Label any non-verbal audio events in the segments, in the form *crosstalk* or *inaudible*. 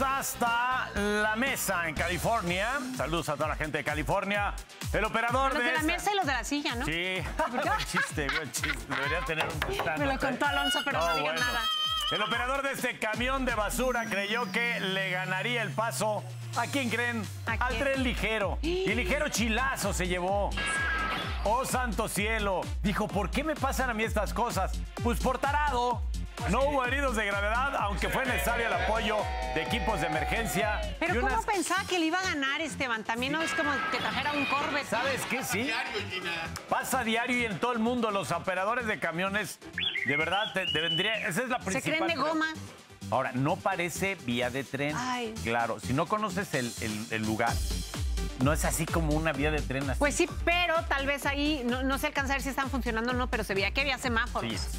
Hasta la mesa en California. Saludos a toda la gente de California. El operador Los de la esta- mesa y los de la silla, ¿no? Sí, buen *laughs* chiste, buen chiste. Debería tener un Me lo contó Alonso, pero no digan nada. El operador de este camión de basura creyó que le ganaría el paso. ¿A quién creen? ¿A Al tren ligero. Y ligero chilazo se llevó. Oh, santo cielo. Dijo, ¿por qué me pasan a mí estas cosas? Pues por tarado. No hubo heridos de gravedad, aunque fue necesario el apoyo de equipos de emergencia. y Pero ¿cómo pensaba que le iba a ganar Esteban? También no es como que trajera un Corvette. ¿Sabes qué? Sí. Pasa diario y en todo el mundo. Los operadores de camiones, de verdad, te, te vendría. Esa es la Se principal. creen de goma. Ahora, no parece vía de tren. Ay. Claro, si no conoces el, el- el lugar, no es así como una vía de tren así. Pues sí, pero tal vez ahí no, no se alcanza a ver si están funcionando o no, pero se veía que había semáforos. Sí.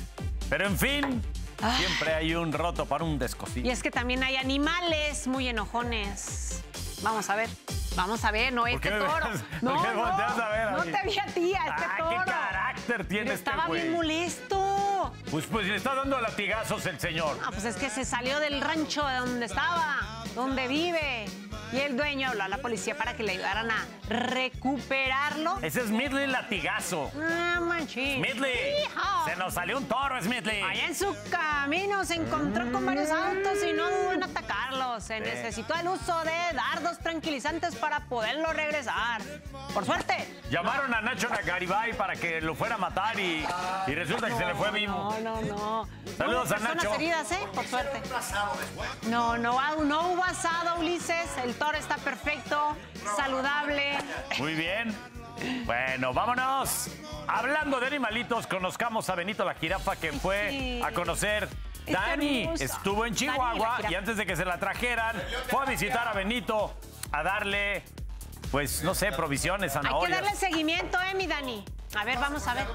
Pero en fin, Ay. siempre hay un roto para un descosido. Y es que también hay animales muy enojones. Vamos a ver. Vamos a ver, no ¿Por este toro. ves- no, no, a ver a no te vi a ti, a este Ah, toro. qué carácter tiene Pero este Estaba güey. bien molesto. Pues, pues le está dando latigazos el señor. Ah, pues es que se salió del rancho de donde estaba, donde vive. Y el dueño habló a la policía para que le ayudaran a recuperarlo. Ese es Midley Latigazo. Ah, machín. Midley, Hijo. se nos salió un toro, Smidley. Allá en su camino se encontró con varios Mm. autos y no dudó en atacarlos. Se necesitó el uso de dardos tranquilizantes para poderlo regresar. Por suerte. Llamaron a Nacho Nagaribay para que lo fuera a matar y, y resulta que se le fue vivo. No, no, no. Saludos No a Nacho. heridas, ¿eh? Por suerte. No, no, no hubo asado, Ulises. El está perfecto, saludable. Muy bien. Bueno, vámonos. Hablando de animalitos, conozcamos a Benito la jirafa que fue Sí. a conocer. Dani estuvo en Chihuahua y antes de que se la trajeran, fue a visitar a Benito a darle, pues, no sé, provisiones, Hay que zanahorias. darle seguimiento, ¿eh, mi Dani? A ver, vamos a ver.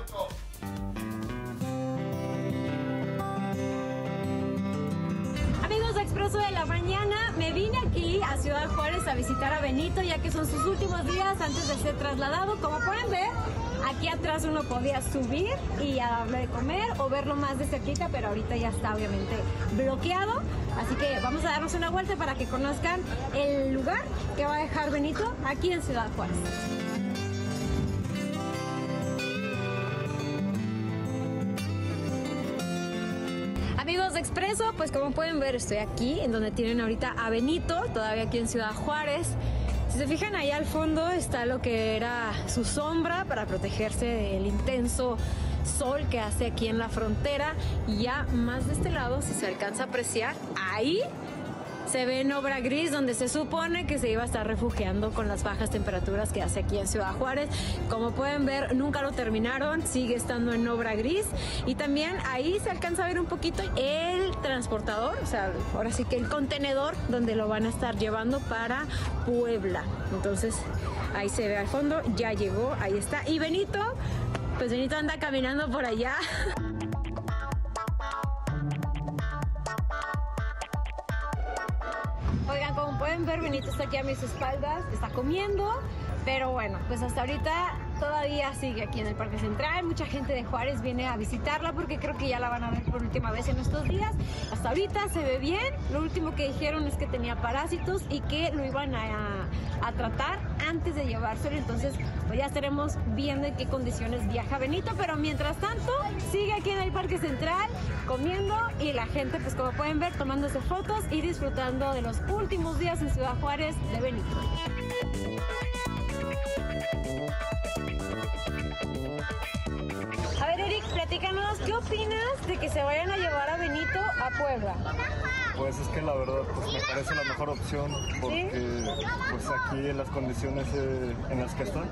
Amigos de Expreso de la Mañana, me vine aquí a Ciudad Juárez a visitar a Benito ya que son sus últimos días antes de ser trasladado. Como pueden ver, aquí atrás uno podía subir y darle de comer o verlo más de cerquita, pero ahorita ya está obviamente bloqueado. Así que vamos a darnos una vuelta para que conozcan el lugar que va a dejar Benito aquí en Ciudad Juárez. Amigos de Expreso, pues como pueden ver estoy aquí en donde tienen ahorita a Benito, todavía aquí en Ciudad Juárez. Si se fijan ahí al fondo está lo que era su sombra para protegerse del intenso sol que hace aquí en la frontera. Y ya más de este lado, si se alcanza a apreciar, ahí se ve en obra gris donde se supone que se iba a estar refugiando con las bajas temperaturas que hace aquí en Ciudad Juárez. Como pueden ver, nunca lo terminaron, sigue estando en obra gris. Y también ahí se alcanza a ver un poquito el transportador, o sea, ahora sí que el contenedor donde lo van a estar llevando para Puebla. Entonces, ahí se ve al fondo, ya llegó, ahí está. Y Benito, pues Benito anda caminando por allá. *laughs* Como pueden ver, Benito está aquí a mis espaldas, está comiendo, pero bueno, pues hasta ahorita todavía sigue aquí en el Parque Central. Mucha gente de Juárez viene a visitarla porque creo que ya la van a ver por última vez en estos días. Hasta ahorita se ve bien. Lo último que dijeron es que tenía parásitos y que lo iban a, a tratar antes de llevárselo. Entonces, ya estaremos viendo en qué condiciones viaja Benito. Pero mientras tanto, sigue aquí en el Parque Central comiendo y la gente, pues como pueden ver, tomándose fotos y disfrutando de los últimos días en Ciudad Juárez de Benito. A ver, Eric, platícanos, ¿qué opinas de que se vayan a llevar a Benito a Puebla? Pues es que la verdad pues me parece la mejor opción porque pues aquí en las condiciones eh, en las que están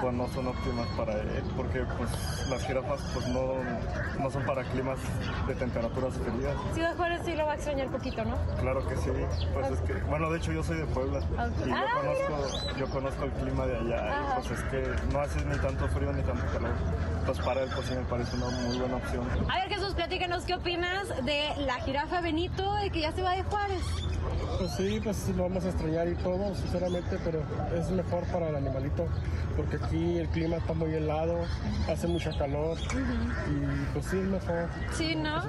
pues no son óptimas para él porque pues las jirafas pues no, no son para climas de temperaturas frías. Ciudad Juárez sí lo va a extrañar poquito, ¿no? Claro que sí, pues es que, bueno de hecho yo soy de Puebla y yo Ah, conozco, yo conozco el clima de allá y pues es que no hace ni tanto frío ni tanto calor. Pues para él pues sí me parece una muy buena opción. A ver, Jesús, platícanos, ¿qué opinas de la jirafa Benito, de que ya se va de Juárez? Pues sí, pues lo vamos a extrañar y todo, sinceramente, pero es mejor para el animalito, porque aquí el clima está muy helado, hace mucha calor y pues sí, es mejor. Sí, ¿no?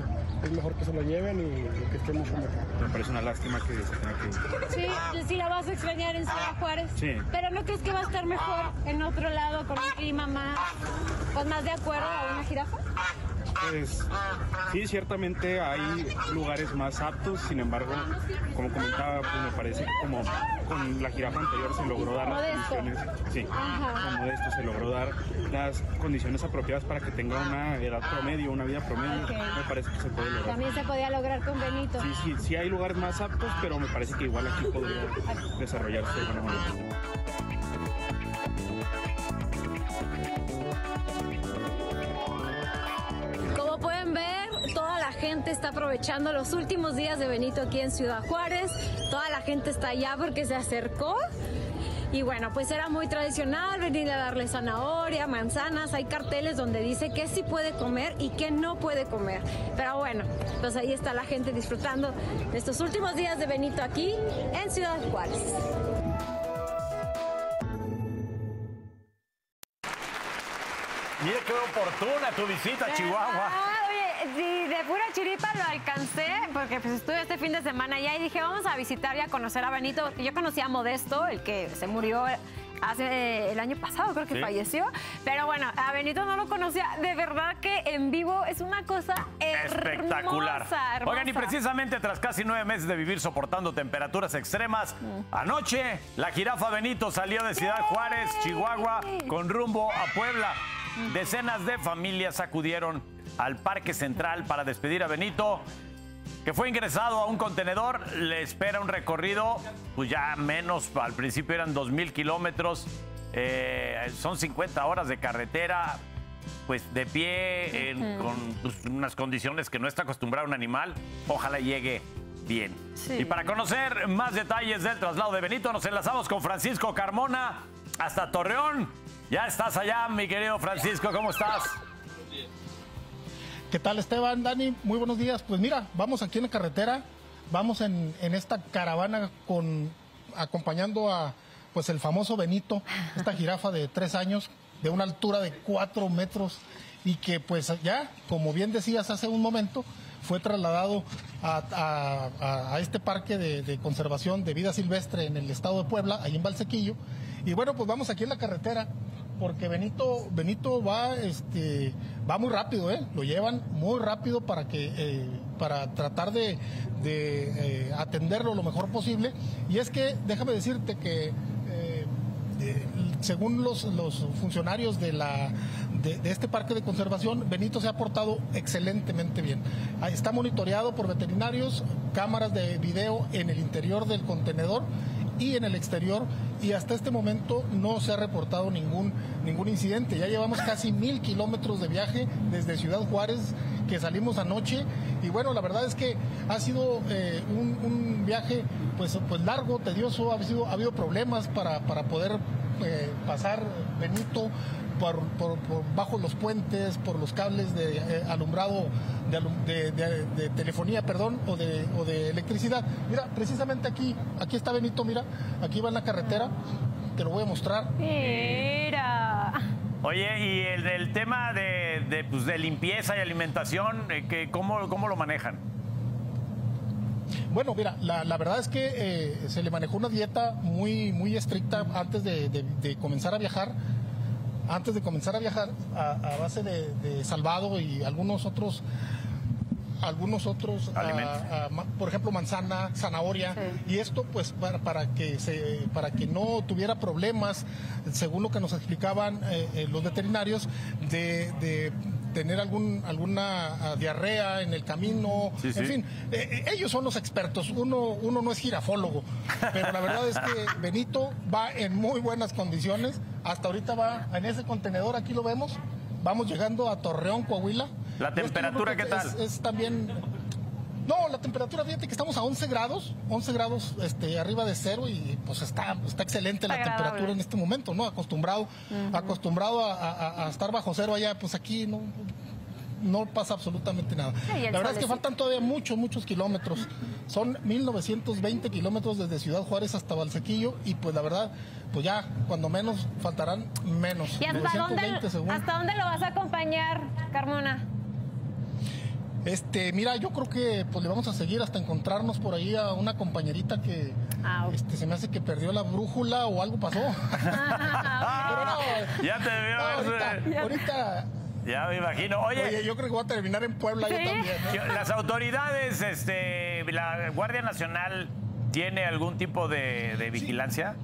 es mejor que se lo lleven y que esté mucho mejor. Me parece una lástima que se tenga que. Sí, sí la vas a extrañar en Ciudad Juárez. Sí. Pero ¿no crees que va a estar mejor en otro lado con un clima más, pues más de acuerdo a una jirafa? Pues sí, ciertamente hay lugares más aptos, sin embargo, como comentaba, pues me parece que como con la jirafa anterior se logró dar las condiciones, sí, Ajá. con Modesto se logró dar las condiciones apropiadas para que tenga una edad promedio, una vida promedio, me parece que se puede lograr. También se podía lograr con Benito. Sí, sí, sí hay lugares más aptos, pero me parece que igual aquí podría desarrollarse de manera. Gente está aprovechando los últimos días de Benito aquí en Ciudad Juárez. Toda la gente está allá porque se acercó. Y bueno, pues era muy tradicional venir a darle zanahoria, manzanas. Hay carteles donde dice qué sí puede comer y qué no puede comer. Pero bueno, pues ahí está la gente disfrutando de estos últimos días de Benito aquí en Ciudad Juárez. Mira qué oportuna tu visita a Chihuahua. Sí, de pura chiripa lo alcancé porque pues estuve este fin de semana allá y dije, vamos a visitar y a conocer a Benito, yo conocía a Modesto, el que se murió hace el año pasado, creo que Sí. falleció. Pero bueno, a Benito no lo conocía. De verdad que en vivo es una cosa Espectacular. hermosa, hermosa. Oigan, y precisamente tras casi nueve meses de vivir soportando temperaturas extremas, anoche la jirafa Benito salió de Ciudad Juárez, Chihuahua, con rumbo a Puebla. Decenas de familias acudieron al Parque Central para despedir a Benito, que fue ingresado a un contenedor. Le espera un recorrido, pues ya menos, al principio eran 2.000 kilómetros, eh, son 50 horas de carretera, pues de pie, en- con pues, unas condiciones que no está acostumbrado un animal. Ojalá llegue bien. Sí. Y para conocer más detalles del traslado de Benito, nos enlazamos con Francisco Carmona hasta Torreón. Ya estás allá, mi querido Francisco, ¿cómo estás? ¿Qué tal Esteban, Dani? Muy buenos días. Pues mira, vamos aquí en la carretera, vamos en, esta caravana acompañando a pues el famoso Benito, esta jirafa de tres años, de una altura de cuatro metros y que pues ya, como bien decías hace un momento, fue trasladado a este parque de, de conservación de vida silvestre en el estado de Puebla, ahí en Valsequillo. Y bueno, pues vamos aquí en la carretera porque Benito, Benito va, este, va muy rápido, ¿eh? Lo llevan muy rápido para que, eh, para tratar de, eh, atenderlo lo mejor posible. Y es que, déjame decirte que eh, según los, funcionarios de, la, de, este parque de conservación, Benito se ha portado excelentemente bien. Está monitoreado por veterinarios, cámaras de video en el interior del contenedor y en el exterior y hasta este momento no se ha reportado ningún, ningún incidente. Ya llevamos casi mil kilómetros de viaje desde Ciudad Juárez que salimos anoche y bueno, la verdad es que ha sido eh, un, viaje pues, pues largo, tedioso, ha, sido, ha habido problemas para, para poder eh, pasar Benito por, por- por bajo los puentes, por los cables de eh, alumbrado, de, alum- de- de- de telefonía, perdón, o de, o de electricidad. Mira, precisamente aquí, aquí está Benito, mira, aquí va en la carretera, te lo voy a mostrar. Mira. Oye, y el, el tema de, de, pues, de limpieza y alimentación, eh, que, ¿cómo, ¿cómo lo manejan? Bueno, mira, la, la verdad es que eh, se le manejó una dieta muy, muy estricta antes de, de- de comenzar a viajar. Antes de comenzar a viajar, a, a base de, de salvado y algunos otros, algunos otros, Alimentos. ma- por ejemplo, manzana, zanahoria, Sí. y esto, pues, para, para que se, para que no tuviera problemas, según lo que nos explicaban eh, eh, los veterinarios, de, de tener algún, alguna ah, diarrea en el camino, Sí, sí. en fin, eh, eh, ellos son los expertos, uno, uno no es girafólogo, pero la verdad es que *laughs* Benito va en muy buenas condiciones, hasta ahorita va en ese contenedor, aquí lo vemos, vamos llegando a Torreón, Coahuila. ¿La temperatura qué tal? Es, es también... No, la temperatura, fíjate que estamos a 11 grados, 11 grados este, arriba de cero y pues está, está excelente Está la agradable. temperatura en este momento, ¿no? Acostumbrado, acostumbrado a, a- a estar bajo cero allá, pues aquí no, no pasa absolutamente nada. La verdad es que faltan todavía muchos, muchos kilómetros. Son 1920 kilómetros desde Ciudad Juárez hasta Valsequillo y pues la verdad, pues ya cuando menos faltarán menos. ¿Y hasta dónde, 920 según. hasta dónde lo vas a acompañar, Carmona? Este, mira, yo creo que pues le vamos a seguir hasta encontrarnos por ahí a una compañerita que Ah, este, se me hace que perdió la brújula o algo pasó. *laughs* Pero no, Ya te veo. no, ahorita, ahorita, Ya me imagino. Oye, oye, yo creo que voy a terminar en Puebla yo también. ¿no? *laughs* las autoridades, este, la Guardia Nacional tiene algún tipo de, de vigilancia. Sí,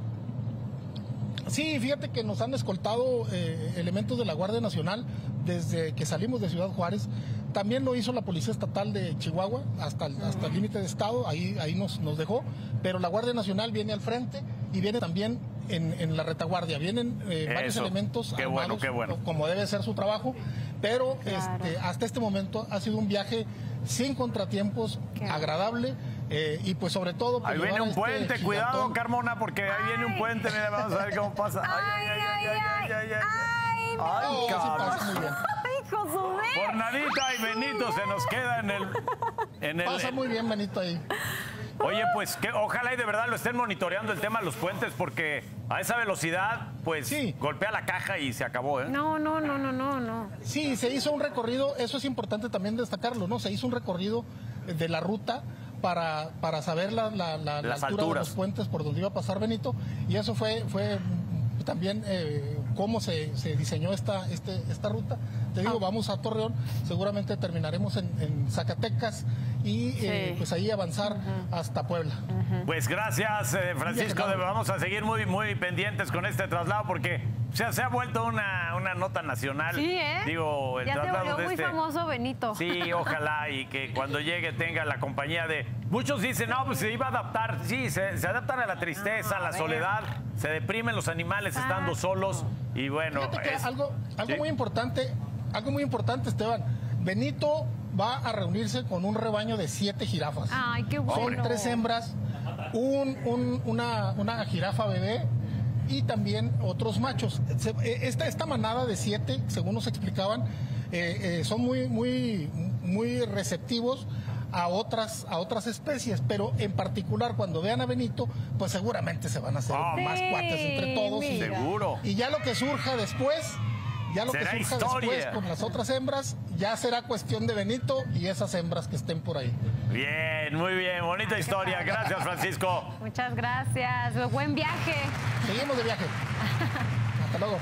fíjate que nos han escoltado eh, elementos de la Guardia Nacional desde que salimos de Ciudad Juárez. También lo hizo la Policía Estatal de Chihuahua hasta el, hasta el límite de estado, ahí, ahí nos, nos dejó. Pero la Guardia Nacional viene al frente y viene también en, en la retaguardia. Vienen eh, varios Eso. elementos Qué bueno, armados, qué bueno. como debe ser su trabajo. Pero Claro. este, hasta este momento ha sido un viaje sin contratiempos, Qué agradable eh, y pues sobre todo... pues, Ahí viene un este puente, cuidado, gigantón. Carmona, porque ahí viene un puente. Mira, vamos a ver cómo pasa. *laughs* Ay, ay, ay, ay, ay, Ay. Ay. *laughs* Por nadita y Benito se nos queda en el. En el Pasa muy bien, Benito, ahí. Oye, pues que ojalá y de verdad lo estén monitoreando el tema de los puentes, porque a esa velocidad, pues Sí. golpea la caja y se acabó, ¿eh? No, no, no, no, no, no. Sí, se hizo un recorrido, eso es importante también destacarlo, ¿no? Se hizo un recorrido de la ruta para, para saber la, la- la- la Las altura de alturas. los puentes por donde iba a pasar Benito y eso fue, fue también eh, cómo se, se diseñó esta, este, esta ruta. Te Ah. digo, vamos a Torreón, seguramente terminaremos en, en Zacatecas y eh, pues ahí avanzar hasta Puebla. Pues gracias, eh, Francisco. Vamos a seguir muy, muy pendientes con este traslado porque o sea, se ha vuelto una, una nota nacional. Sí, ¿eh? Digo, el ya se traslado volvió de muy este. famoso Benito. Sí, ojalá y que cuando llegue tenga la compañía de... Muchos dicen, no, pues se iba a adaptar. Sí, se, se adaptan a la tristeza, a la a ver. soledad, se deprimen los animales estando Exacto. solos y bueno... Es- algo, algo Sí. muy importante, algo muy importante, Esteban. Benito va a reunirse con un rebaño de siete jirafas. Ay, qué Son bueno. tres hembras, un, un- una, una jirafa bebé y también otros machos. Eh, Esta, esta manada de siete, según nos explicaban, eh, eh, son muy, muy, muy receptivos a otras, a otras especies, pero en particular cuando vean a Benito, pues seguramente se van a hacer Ah, más Sí, cuates entre todos. y-. Seguro. y ya lo que surja después, ya lo Será que surja historia. después con las otras hembras, ya será cuestión de Benito y esas hembras que estén por ahí. Bien, muy bien, bonita historia. Gracias, Francisco. Muchas gracias. Buen viaje. Seguimos de viaje. *laughs* Hasta luego.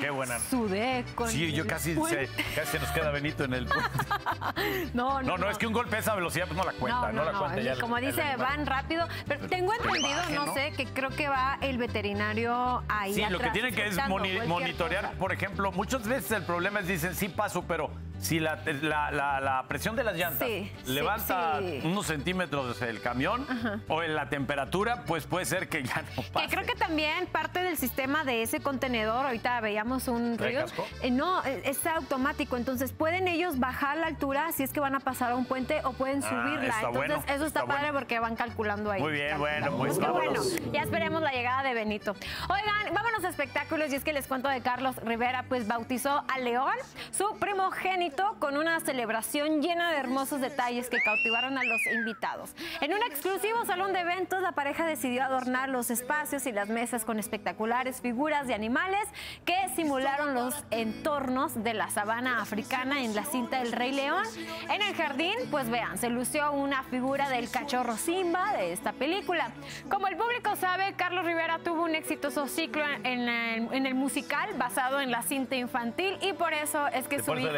Qué buena. Sudé con Sí, yo casi se, casi se nos queda Benito en el... *laughs* No, No, no, es que un golpe a esa velocidad pues no la cuenta, no, la cuenta. ya Como el dice, van rápido. Pero tengo entendido, baje, no, ¿no? sé, que creo que va el veterinario ahí. Sí, lo que tienen que es moni- monitorear, cosa. por ejemplo, muchas veces el problema es dicen sí paso, pero si la, la- la- la presión de las llantas Sí, levanta sí. unos centímetros el camión o en la temperatura, pues puede ser que ya no pase. Que creo que también parte del sistema de ese contenedor, ahorita veíamos un ¿Trae río, eh, no, eh, es automático, entonces pueden ellos bajar la altura si es que van a pasar a un puente o pueden Ah, subirla. está Entonces bueno, eso está, está padre bueno. porque van calculando ahí. Muy bien, bueno, pues qué bueno, ya esperemos la llegada de Benito. Oigan, vámonos a espectáculos y es que les cuento de Carlos Rivera, pues bautizó a León, su primogénito, con una celebración llena de hermosos detalles que cautivaron a los invitados. En un exclusivo salón de eventos, la pareja decidió adornar los espacios y las mesas con espectaculares figuras de animales que simularon los entornos de la sabana africana en la cinta del Rey León. En el jardín, pues vean, se lució una figura del cachorro Simba de esta película. Como el público sabe, Carlos Rivera tuvo un exitoso ciclo en el, en el musical basado en la cinta infantil y por eso es que ¿Y su hijo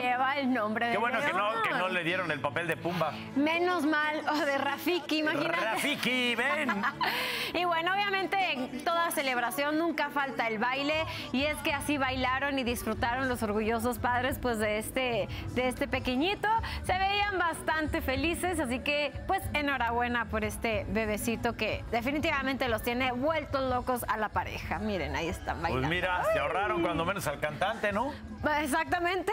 lleva el nombre de Qué bueno que no, que no le dieron el papel de Pumba. Menos mal, o de Rafiki, imagínate. Rafiki, ven. *laughs* Y bueno, obviamente en toda celebración nunca falta el baile y es que así bailaron y disfrutaron los orgullosos padres pues de este de este pequeñito. Se veían bastante felices, así que pues enhorabuena por este bebecito que definitivamente los tiene vueltos locos a la pareja. Miren, ahí están Pues mira, se ahorraron cuando menos al cantante, ¿no? Exactamente.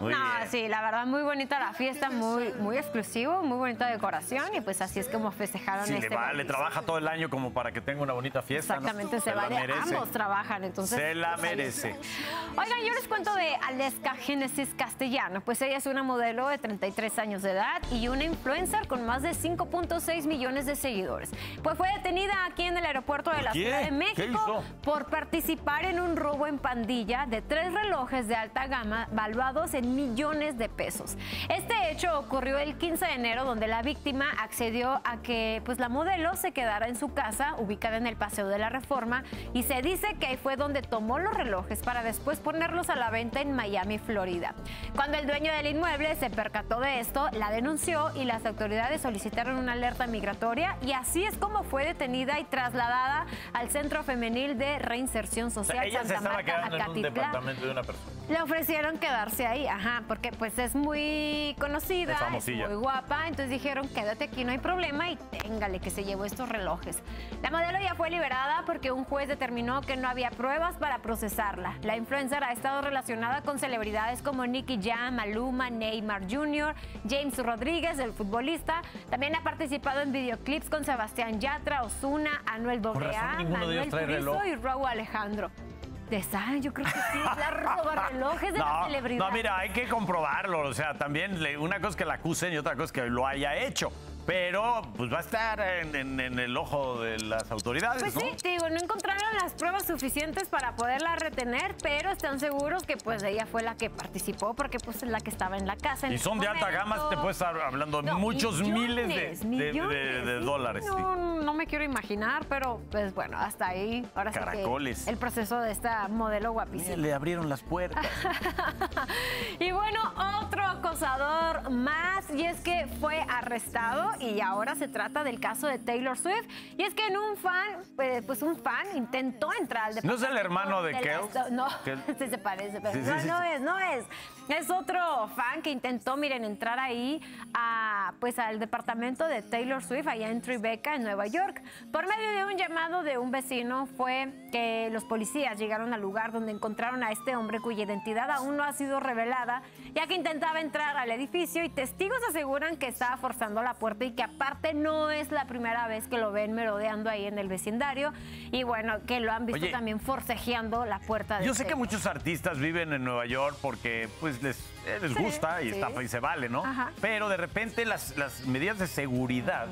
Muy no, bien. sí, la verdad muy bonita la fiesta, muy muy exclusivo, muy bonita decoración y pues así es como festejaron Sí, este le, va, le bautizo. trabaja todo el año como para que tenga una bonita fiesta. ¿no? Exactamente, se, la vale. merece. Ambos trabajan, entonces. Se la pues, merece. Oigan, yo les cuento de Aleska Génesis Castellano. Pues ella es una modelo de 33 años de edad y una influencer con más de 5.6 millones de seguidores. Pues fue detenida aquí en el aeropuerto de la qué? Ciudad de ¿Qué México por participar en un robo en pandilla de tres relojes de alta gama valuados en millones de pesos. Este hecho ocurrió el 15 de enero, donde la víctima accedió a que pues, la modelo se quedara en su casa, ubicada en el Paseo de la Reforma, y se dice que ahí fue donde tomó los relojes para después ponerlos a la venta en Miami, Florida. Cuando el dueño del inmueble se percató de esto, la denunció y las autoridades solicitaron una alerta migratoria y así es como fue detenida y trasladada al Centro Femenil de Reinserción O sea, Social ella se Santa estaba Marta, quedando en un Acatitlán. departamento de una persona. Le ofrecieron quedarse ahí, ajá, porque pues es muy conocida, Es es, famosilla. muy guapa, entonces dijeron quédate aquí, no hay problema y téngale que se llevó estos relojes. La modelo ya fue liberada porque un juez determinó que no había pruebas para procesarla. La influencer ha estado relacionada con celebridades como Nicky Jam, Maluma, Neymar Jr., James Rodríguez, el futbolista. También ha participado en videoclips con Sebastián Yatra, Osuna, Anuel ellos Manuel Turizo y Raúl Alejandro. De esa, yo creo que sí, la *laughs* roba relojes de la No, celebridad. no, mira, hay que comprobarlo. O sea, también le- una cosa es que la acusen y otra cosa es que lo haya hecho. Pero pues va a estar en, en- en el ojo de las autoridades, Pues ¿no? sí, te digo, no encontraron las pruebas suficientes para poderla retener, pero están seguros que pues ella fue la que participó porque pues es la que estaba en la casa. en Y son de alta gama, te puedes estar hablando de No, muchos miles de, millones, de- millones, de- de sí. dólares. sí. No, me quiero imaginar, pero pues bueno, hasta ahí. Ahora sí que Caracoles. el proceso de esta modelo guapísima. Le abrieron las puertas. *laughs* Y bueno, otro acosador más, y es que fue arrestado y ahora se trata del caso de Taylor Swift. Y es que en un fan, eh, pues un fan intentó entrar al ¿No es el departamento hermano de esto- No, ¿Kel? *laughs* sí se parece, pero Sí, sí, no, sí, no es, no es. Es otro fan que intentó, miren, entrar ahí a, pues al departamento de Taylor Swift allá en Tribeca, en Nueva York. Por medio de un llamado de un vecino fue que los policías llegaron al lugar donde encontraron a este hombre cuya identidad aún no ha sido revelada, ya que intentaba entrar al edificio y testigos aseguran que estaba forzando la puerta y que aparte no es la primera vez que lo ven merodeando ahí en el vecindario y bueno, que lo han visto Oye, también forcejeando la puerta de Yo sé que muchos artistas viven en Nueva York porque pues les, eh, les Sí, gusta y, sí. está, y se vale, ¿no? Ajá. Pero de repente las, las medidas de seguridad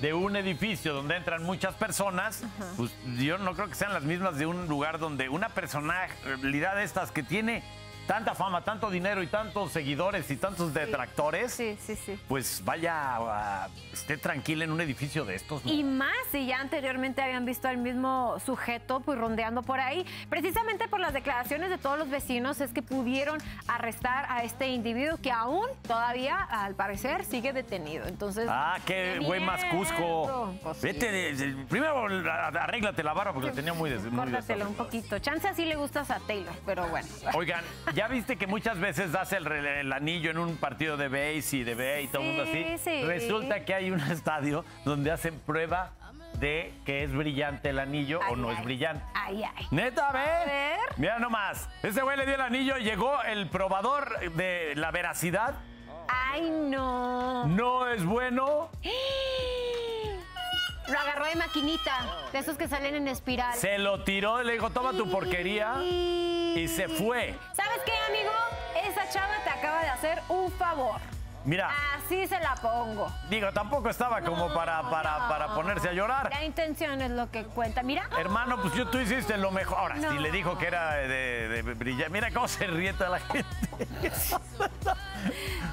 de un edificio donde entran muchas personas, pues yo no creo que sean las mismas de un lugar donde una personalidad de estas que tiene tanta fama, tanto dinero y tantos seguidores y tantos detractores, Sí, sí, sí. pues vaya, a- esté tranquila en un edificio de estos. ¿no? Y más si ya anteriormente habían visto al mismo sujeto pues rondeando por ahí. Precisamente por las declaraciones de todos los vecinos es que pudieron arrestar a este individuo que aún todavía al parecer sigue detenido. Entonces, Ah, qué güey más cusco. miedo. Pues. Vete, de- de- primero arréglate la barba porque la tenía muy des, muy un poquito. Chance así le gustas a Taylor, pero bueno. Oigan, *laughs* ¿ya viste que muchas veces das el, anillo en un partido de base y de B y todo el mundo Sí, así? sí. Resulta que hay un *laughs* estadio donde hacen prueba de que es brillante el anillo o Ay, no es brillante. Ay, ay. Neta, ve. ver. Mira nomás. Ese güey le dio el anillo y llegó el probador de la veracidad. Ay, no. No es bueno. *gasps* *gasps* Lo agarró de maquinita, de esos que salen en espiral. Se lo tiró le dijo, toma tu porquería. Y se fue. ¿Sabes qué, amigo? Esa chava te acaba de hacer un favor. Mira, Así se la pongo. digo, tampoco estaba como para, para, No. para ponerse a llorar. La intención es lo que cuenta. Mira. Hermano, pues yo, tú hiciste lo mejor. Ahora, No. si le dijo que era de, de brillar. Mira cómo se ríe toda la gente. *laughs*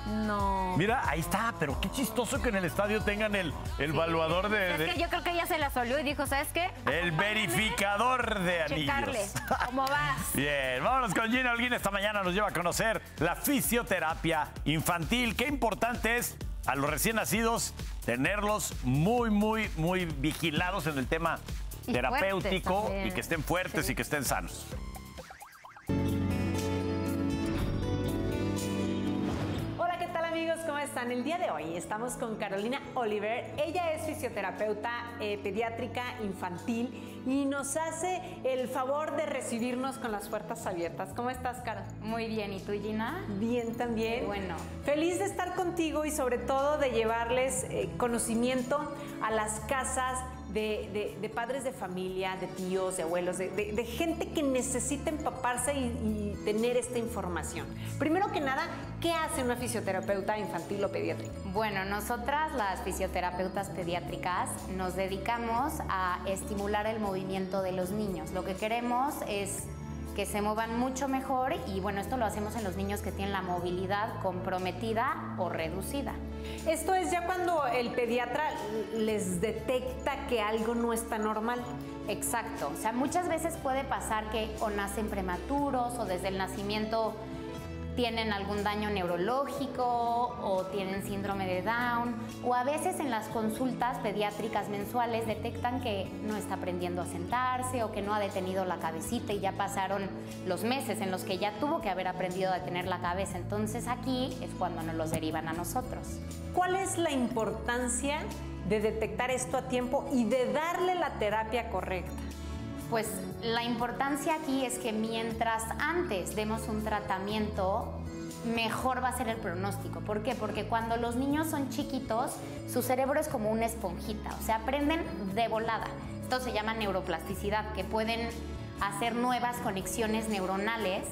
No. Mira, ahí está, pero qué chistoso que en el estadio tengan el, el evaluador de, Es de- que yo creo que ella se la solió y dijo, ¿sabes qué? el verificador de Checarle anillos. cómo vas. *laughs* Bien, vámonos con Gina Holguín. Esta mañana nos lleva a conocer la fisioterapia infantil. Qué importante es a los recién nacidos tenerlos muy, muy, muy vigilados en el tema Y terapéutico y que estén fuertes Sí. y que estén sanos. Amigos? ¿Cómo están? El día de hoy estamos con Carolina Oliver. Ella es fisioterapeuta eh, pediátrica infantil y nos hace el favor de recibirnos con las puertas abiertas. ¿Cómo estás, Caro? Muy bien, ¿y tú, Gina? Bien también. Qué bueno. Feliz de estar contigo y sobre todo de llevarles eh, conocimiento a las casas de, de- padres de familia, de tíos, de abuelos, de, de- gente que necesita empaparse y tener esta información. Primero que nada, ¿qué hace una fisioterapeuta infantil o pediátrica? Bueno, nosotras las fisioterapeutas pediátricas nos dedicamos a estimular el movimiento de los niños. Lo que queremos es que se muevan mucho mejor y bueno, esto lo hacemos en los niños que tienen la movilidad comprometida o reducida. Esto es ya cuando el pediatra les detecta que algo no está normal. Exacto, o sea, muchas veces puede pasar que o nacen prematuros o desde el nacimiento tienen algún daño neurológico o tienen síndrome de Down o a veces en las consultas pediátricas mensuales detectan que no está aprendiendo a sentarse o que no ha detenido la cabecita y ya pasaron los meses en los que ya tuvo que haber aprendido a detener la cabeza. Entonces aquí es cuando nos los derivan a nosotros. ¿Cuál es la importancia de detectar esto a tiempo y de darle la terapia correcta? Pues la importancia aquí es que mientras antes demos un tratamiento, mejor va a ser el pronóstico. ¿Por qué? Porque cuando los niños son chiquitos, su cerebro es como una esponjita, o sea, aprenden de volada. Esto se llama neuroplasticidad, que pueden hacer nuevas conexiones neuronales.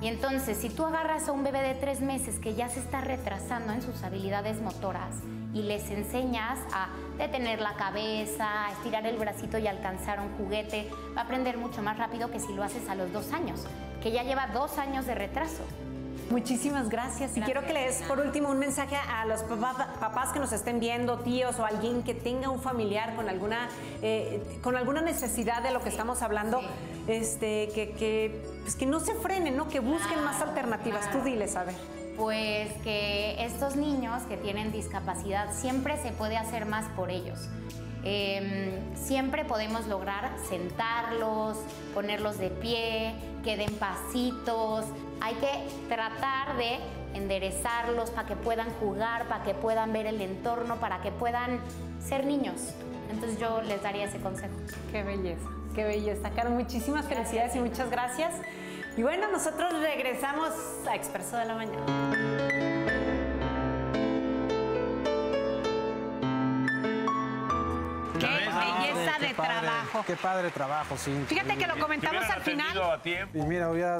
Y entonces, si tú agarras a un bebé de tres meses que ya se está retrasando en sus habilidades motoras, y les enseñas a detener la cabeza, a estirar el bracito y alcanzar un juguete, va a aprender mucho más rápido que si lo haces a los dos años, que ya lleva dos años de retraso. Muchísimas gracias. Y quiero que le des por último un mensaje a los papás que nos estén viendo, tíos o alguien que tenga un familiar con alguna, eh, con alguna necesidad de lo que estamos hablando, este, que, que, pues que no se frenen, ¿no? que busquen más alternativas. Tú diles, a ver pues que estos niños que tienen discapacidad siempre se puede hacer más por ellos. Em, siempre podemos lograr sentarlos, ponerlos de pie, que den pasitos. Hay que tratar de enderezarlos para que puedan jugar, para que puedan ver el entorno, para que puedan ser niños. Entonces yo les daría ese consejo. Qué belleza, qué belleza. Caro, muchísimas felicidades y muchas gracias. Y bueno, nosotros regresamos a Expreso de la Mañana. Qué belleza de trabajo. Qué padre trabajo, sí. Fíjate que lo comentamos al final. Y mira, hubiera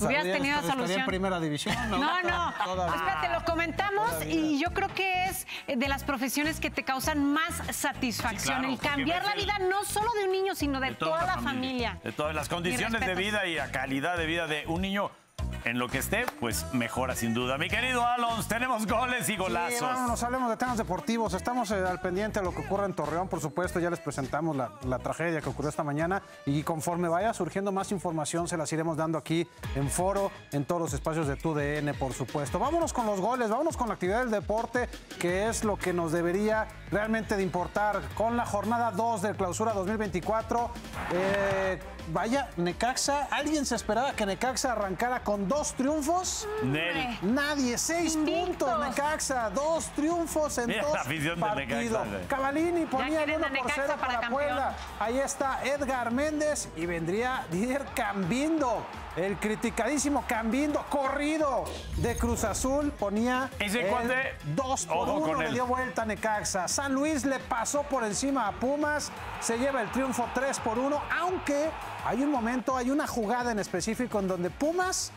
Hubieras tenido solución. en primera división, ¿no? No, no. *laughs* Espérate, lo comentamos y yo creo que es de las profesiones que te causan más satisfacción. el cambiar la vida no solo de un niño, sino de, toda, la familia. De todas las condiciones de vida y la calidad de vida de un niño en lo que esté, pues mejora sin duda. Mi querido Alons, tenemos goles y golazos. Sí, vámonos, hablemos de temas deportivos. Estamos eh, al pendiente de lo que ocurre en Torreón, por supuesto. Ya les presentamos la, tragedia que ocurrió esta mañana y conforme vaya surgiendo más información, se las iremos dando aquí en foro, en todos los espacios de TUDN, por supuesto. Vámonos con los goles, vámonos con la actividad del deporte, que es lo que nos debería realmente de importar. Con la jornada 2 de clausura 2024, eh, vaya, Necaxa, ¿alguien se esperaba que Necaxa arrancara con dos triunfos? Nadie, seis puntos Necaxa, dos triunfos en dos partidos. Cavalini ponía el 1 por 0 para, para Puebla. Ahí está Edgar Méndez y vendría Didier Cambindo. El criticadísimo Cambindo corrido de Cruz Azul ponía Ese el 2 por 1, le dio vuelta a Necaxa. San Luis le pasó por encima a Pumas, se lleva el triunfo 3 por 1, aunque hay un momento, hay una jugada en específico en donde Pumas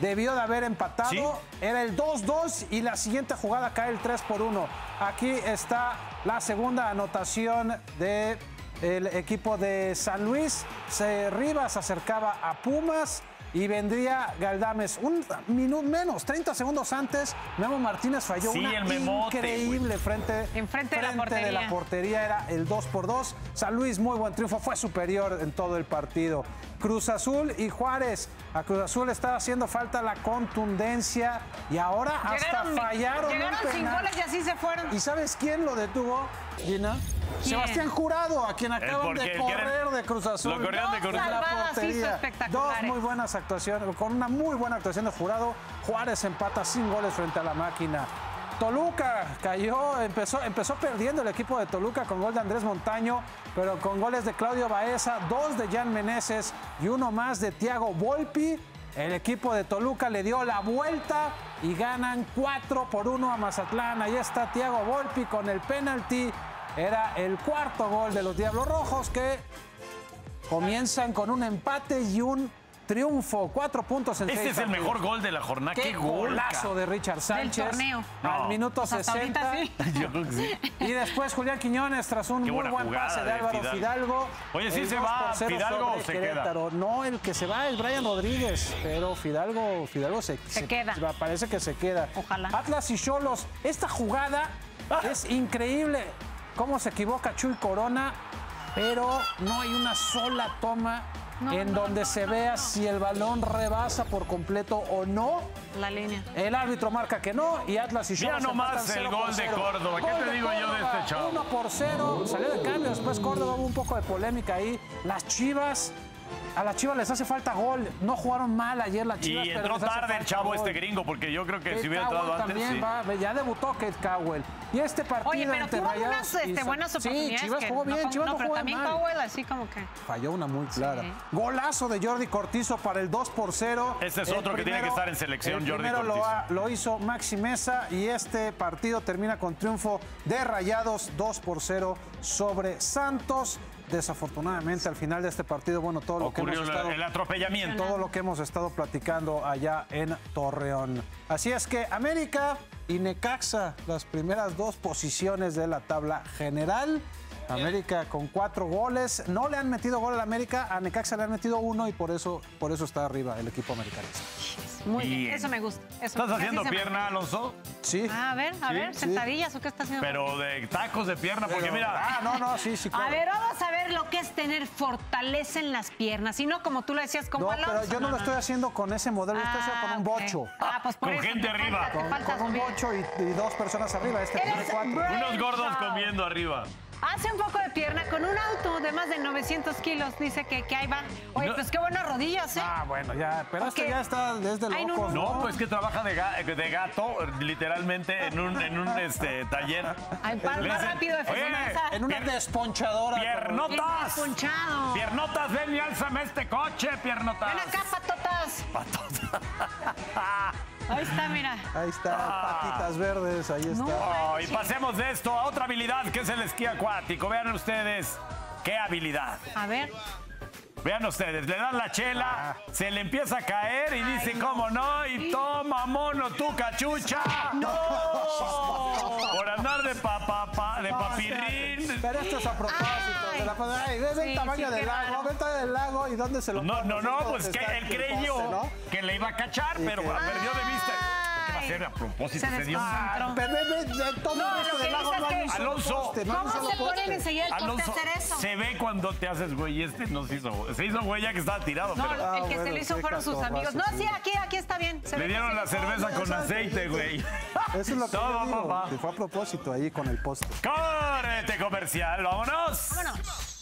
debió de haber empatado. Era el 2-2 y la siguiente jugada cae el 3 por 1. Aquí está la segunda anotación del el equipo de San Luis. Se, Rivas acercaba a Pumas y vendría Galdames un minuto menos, 30 segundos antes. Memo Martínez falló una increíble frente, frente, de, la portería. de la portería. Era el 2 por 2. San Luis, muy buen triunfo, fue superior en todo el partido. Cruz Azul y Juárez. A Cruz Azul estaba haciendo falta la contundencia y ahora hasta fallaron. Llegaron sin goles y así se fueron. ¿Y sabes quién lo detuvo, Gina? Sebastián Jurado, a quien acaban de correr de Cruz Azul. Lo corrieron de Cruz Azul. Dos muy buenas actuaciones, con una muy buena actuación de Jurado. Juárez empata sin goles frente a la máquina. Toluca cayó, empezó, empezó perdiendo el equipo de Toluca con gol de Andrés Montaño, pero con goles de Claudio Baeza, dos de Jan Meneses y uno más de Tiago Volpi. El equipo de Toluca le dio la vuelta y ganan 4 por 1 a Mazatlán. Ahí está Tiago Volpi con el penalti. Era el cuarto gol de los Diablos Rojos que comienzan con un empate y un triunfo. Cuatro puntos en Este seis es el mejor gol de la jornada. ¡Qué, Qué gol! golazo de Richard Sánchez. torneo. Al No. minuto Pues hasta 60. ahorita sí. *laughs* Yo creo que sí. Y después Julián Quiñones tras un Qué muy buena buen jugada pase de Álvaro Fidalgo. Fidalgo. Oye, ¿sí El se 2 va por 0 Fidalgo o se queda? Querétaro. No, el que se va es Brian Rodríguez, pero Fidalgo, Fidalgo se, Se queda. Parece que se queda. Ojalá. Atlas y Cholos, esta jugada Ah. es increíble. Cómo se equivoca Chuy Corona, pero no hay una sola toma en donde se vea si el balón rebasa por completo o no. La línea. El árbitro marca que no y Atlas y Mira Cholos nomás el 0 por gol de 0. Córdoba. ¿Qué Gol te digo yo de este chavo? 1 por 0, salió de cambio, después Córdoba hubo un poco de polémica ahí. Las Chivas, a las Chivas les hace falta gol. No jugaron mal ayer las Chivas. Y entró tarde el chavo gol. este gringo, porque yo creo que Kate si hubiera Cowell entrado antes. también sí. va, ya debutó Kate Cowell. Y este partido Oye, pero tuvo unas este, buenas Sí, oportunidades. Chivas que jugó no bien, fue- Chivas no, no, pero jugó también mal. Powell así como que... Falló una muy clara. Golazo de Jordi Cortizo para el 2 por 0. Ese es El otro que tiene que estar en selección, el Jordi primero lo, Cortizo. ha- lo hizo Maxi Mesa y este partido termina con triunfo de Rayados 2 por 0 sobre Santos. Desafortunadamente al final de este partido, bueno, todo lo que Ocurrió hemos el- estado el atropellamiento. todo lo que hemos estado platicando allá en Torreón. Así es que América y Necaxa, las primeras dos posiciones de la tabla general. América con cuatro goles. No le han metido gol al América, a Necaxa le han metido uno y por eso, por eso está arriba el equipo americanista. Muy bien, Bien. eso me gusta. Eso ¿Estás haciendo me- pierna, Alonso? Sí. Ah, a ver, a Sí, ver, sí. sentadillas o qué está haciendo. Pero de tacos de pierna, porque mira. Ah, no, no, sí, sí. A ver, vamos a ver lo que es tener fortaleza en las piernas. Y no como tú lo decías, como No, Alonso. pero yo no lo estoy haciendo con ese modelo, lo estoy haciendo con un Ah, bocho. Ah, pues por Con eso gente te arriba. falta- Con, con un bocho y, y dos personas arriba. Este tiene cuatro. Unos gordos comiendo arriba. Hace un poco de pierna con un auto de más de 900 kilos. Dice que, que ahí va. Oye, No. pues qué buenas rodillas, ¿eh? Ah, bueno, ya. Pero Ok. este ya está desde Ay, no, locos. No, pues que trabaja de, ga- de gato, literalmente, en un, en un *laughs* este, taller. Ay, pa- Le más dicen, rápido, Oye, En una desponchadora. ¡Piernotas! Bien. ¡Piernotas, ven y álzame este coche, piernotas! Ven acá, patotas. *laughs* Ahí está, mira. Ahí está, Ah. patitas verdes, ahí está. Oh, y pasemos de esto a otra habilidad que es el esquí acuático. Vean ustedes qué habilidad. A ver. Vean ustedes, le dan la chela, se le empieza a caer y dice, ¿cómo no? Y toma, mono, tu cachucha. ¡No! De papá, de papirrín. Pero esto es a propósito. Ay. de la, ay, ve, ve el Sí, tamaño sí, del lago, raro. ve el tamaño del lago y dónde se lo No, pone, no, no, pues que él el creyó que le iba a cachar, pero que- perdió de vista. ¿Qué va a Ay. hacer a propósito? Se Se dio desconcentró. Pero todo No, que del lago no hay Alonso, ¿Cómo se ponen enseguida el poste a Alonso, hacer eso? se ve cuando te haces güey. Este no se hizo. Se hizo güey ya que estaba tirado, No, pero el Ah, que se bueno, le hizo fueron sus amigos. No, sí. aquí, aquí está bien. Se le dieron se la cerveza con aceite, güey. Eso es lo que *laughs* Todo, digo, papá. que fue a propósito ahí con el poste. Correte comercial, vámonos. Vámonos.